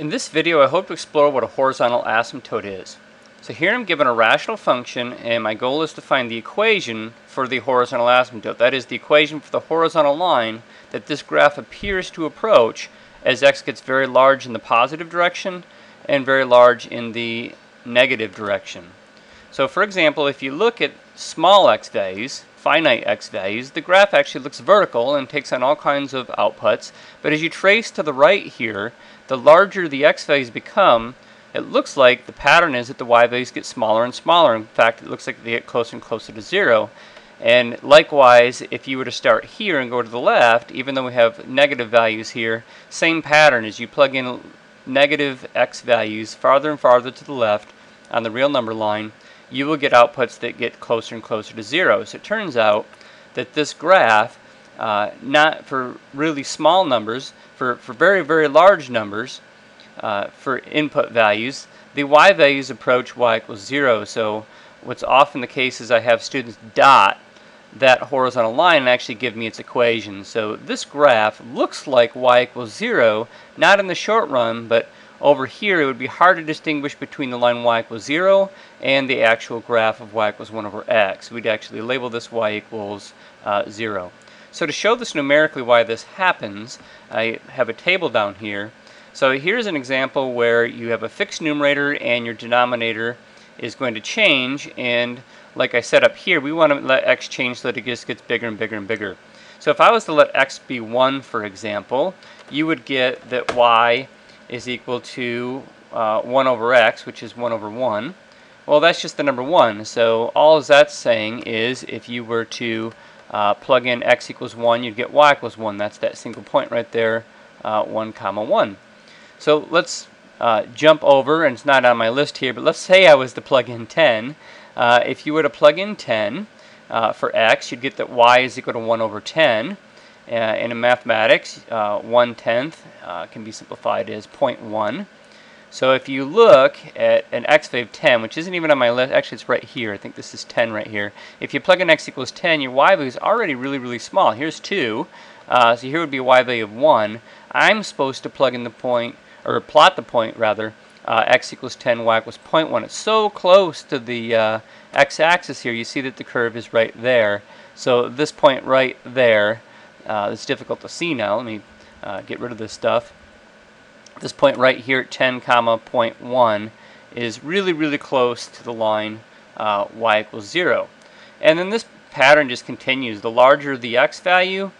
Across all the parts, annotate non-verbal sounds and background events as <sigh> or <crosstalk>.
In this video I hope to explore what a horizontal asymptote is. So here I'm given a rational function and my goal is to find the equation for the horizontal asymptote. That is the equation for the horizontal line that this graph appears to approach as x gets very large in the positive direction and very large in the negative direction. So for example, if you look at small x values, finite x values, the graph actually looks vertical and takes on all kinds of outputs. But as you trace to the right here, the larger the x values become, it looks like the pattern is that the y values get smaller and smaller. In fact, it looks like they get closer and closer to zero. And likewise, if you were to start here and go to the left, even though we have negative values here, same pattern as you plug in negative x values farther and farther to the left on the real number line, you will get outputs that get closer and closer to zero. So it turns out that this graph, uh, not for really small numbers, for, for very, very large numbers, uh, for input values, the y values approach y equals zero. So what's often the case is I have students dot that horizontal line and actually give me its equation. So this graph looks like y equals 0, not in the short run, but over here it would be hard to distinguish between the line y equals 0 and the actual graph of y equals 1 over x. We'd actually label this y equals uh, 0. So to show this numerically why this happens, I have a table down here. So here's an example where you have a fixed numerator and your denominator is going to change and like I said up here, we want to let x change so that it just gets bigger and bigger and bigger. So if I was to let x be 1, for example, you would get that y is equal to uh, 1 over x, which is 1 over 1. Well, that's just the number 1. So all that's saying is if you were to uh, plug in x equals 1, you'd get y equals 1. That's that single point right there, uh, 1 comma 1. So let's uh, jump over, and it's not on my list here, but let's say I was to plug in 10. Uh, if you were to plug in 10 uh, for x, you'd get that y is equal to 1 over 10. Uh, in mathematics, uh, 1 tenth uh, can be simplified as 0.1. So if you look at an x value of 10, which isn't even on my list, actually it's right here, I think this is 10 right here. If you plug in x equals 10, your y value is already really, really small. Here's 2, uh, so here would be a y value of 1. I'm supposed to plug in the point, or plot the point rather, uh, x equals 10, y equals 0.1. It's so close to the uh, x-axis here, you see that the curve is right there. So this point right there, uh, it's difficult to see now. Let me uh, get rid of this stuff. This point right here at 10 comma 0.1 is really, really close to the line uh, y equals 0. And then this pattern just continues. The larger the x value,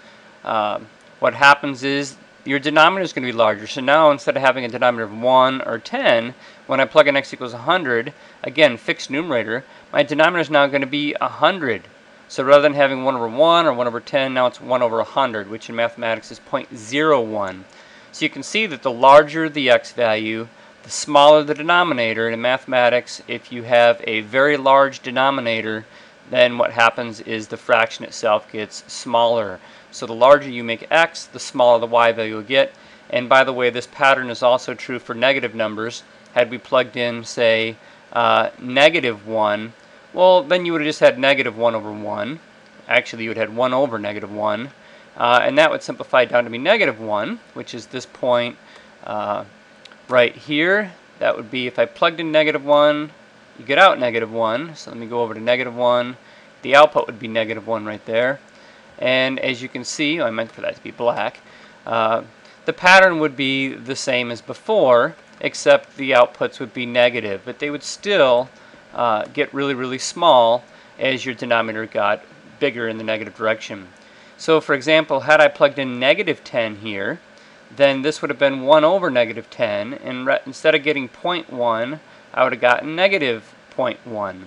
uh, what happens is your denominator is going to be larger. So now instead of having a denominator of 1 or 10, when I plug in x equals 100, again, fixed numerator, my denominator is now going to be 100. So rather than having 1 over 1 or 1 over 10, now it's 1 over 100, which in mathematics is 0.01. So you can see that the larger the x value, the smaller the denominator. And in mathematics, if you have a very large denominator, then what happens is the fraction itself gets smaller. So the larger you make x, the smaller the y value will get. And by the way, this pattern is also true for negative numbers. Had we plugged in, say, uh, negative 1, well, then you would have just had negative 1 over 1. Actually, you would have had 1 over negative 1. Uh, and that would simplify down to be negative 1, which is this point uh, right here. That would be if I plugged in negative 1, you get out negative 1. So let me go over to negative 1. The output would be negative 1 right there. And as you can see, I meant for that to be black, uh, the pattern would be the same as before, except the outputs would be negative, but they would still uh, get really, really small as your denominator got bigger in the negative direction. So for example, had I plugged in negative 10 here, then this would have been 1 over negative 10, and instead of getting 0.1, I would have gotten negative 0.1.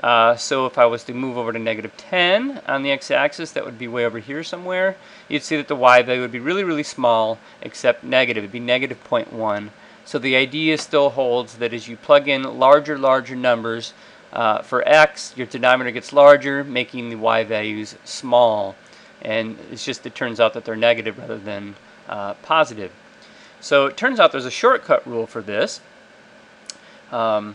Uh, so if I was to move over to negative 10 on the x-axis, that would be way over here somewhere, you'd see that the y value would be really, really small, except negative. It would be negative 0.1. So the idea still holds that as you plug in larger, larger numbers, uh, for x, your denominator gets larger, making the y values small. And it's just, it turns out that they're negative rather than uh, positive. So it turns out there's a shortcut rule for this. Um,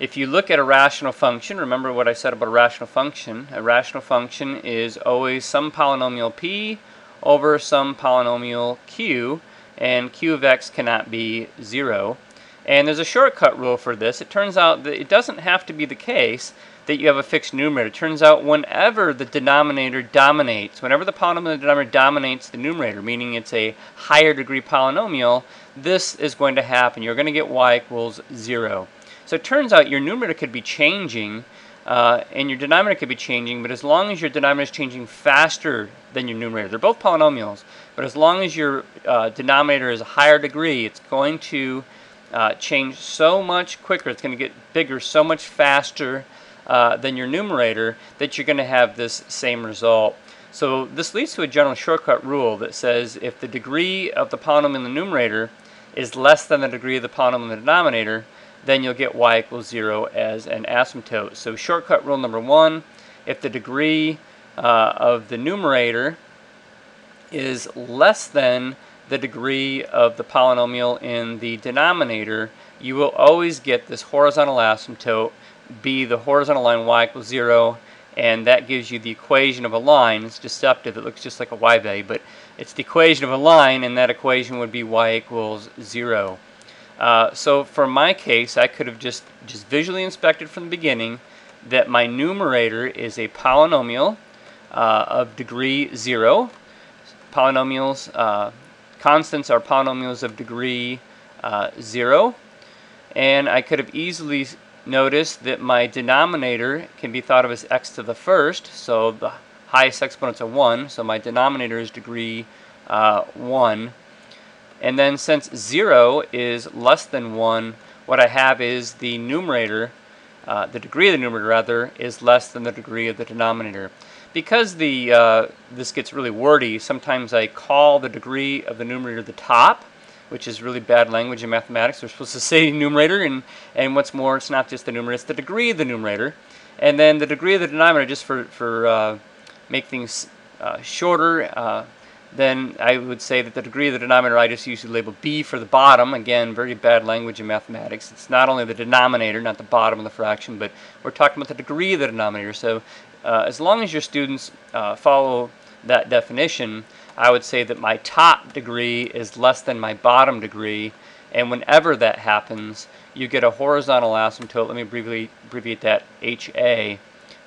if you look at a rational function, remember what I said about a rational function. A rational function is always some polynomial p over some polynomial q. and q of x cannot be 0. And there's a shortcut rule for this. It turns out that it doesn't have to be the case that you have a fixed numerator. It turns out whenever the denominator dominates, whenever the polynomial denominator dominates the numerator, meaning it's a higher degree polynomial, this is going to happen. You're going to get y equals 0. So it turns out your numerator could be changing uh, and your denominator could be changing, but as long as your denominator is changing faster than your numerator, they're both polynomials, but as long as your uh, denominator is a higher degree, it's going to uh, change so much quicker, it's going to get bigger so much faster uh, than your numerator that you're going to have this same result. So this leads to a general shortcut rule that says if the degree of the polynomial in the numerator is less than the degree of the polynomial in the denominator, then you'll get y equals 0 as an asymptote. So shortcut rule number one, if the degree uh, of the numerator is less than the degree of the polynomial in the denominator, you will always get this horizontal asymptote be the horizontal line y equals 0 and that gives you the equation of a line. It's deceptive, it looks just like a y value, but it's the equation of a line and that equation would be y equals 0. Uh, so for my case, I could have just, just visually inspected from the beginning that my numerator is a polynomial uh, of degree 0. Polynomials, uh, constants are polynomials of degree uh, 0. And I could have easily noticed that my denominator can be thought of as x to the first, so the highest exponent's a 1, so my denominator is degree uh, 1. And then since 0 is less than 1, what I have is the numerator, uh, the degree of the numerator rather, is less than the degree of the denominator. Because the uh, this gets really wordy, sometimes I call the degree of the numerator the top, which is really bad language in mathematics. We're supposed to <laughs> say numerator, and, and what's more, it's not just the numerator, it's the degree of the numerator. And then the degree of the denominator, just for, for uh, make things uh, shorter, uh, then I would say that the degree of the denominator, I just usually label b for the bottom. Again, very bad language in mathematics. It's not only the denominator, not the bottom of the fraction, but we're talking about the degree of the denominator. So uh, as long as your students uh, follow that definition, I would say that my top degree is less than my bottom degree, and whenever that happens, you get a horizontal asymptote. Let me abbreviate, abbreviate that HA.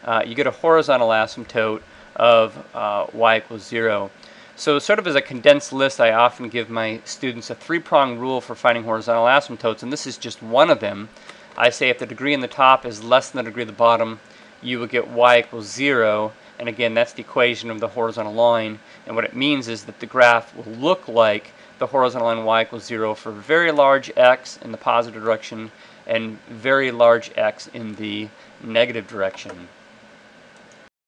Uh, you get a horizontal asymptote of uh, y equals 0. So sort of as a condensed list, I often give my students a three-pronged rule for finding horizontal asymptotes, and this is just one of them. I say if the degree in the top is less than the degree of the bottom, you will get y equals 0, and again, that's the equation of the horizontal line. And what it means is that the graph will look like the horizontal line y equals 0 for very large x in the positive direction and very large x in the negative direction.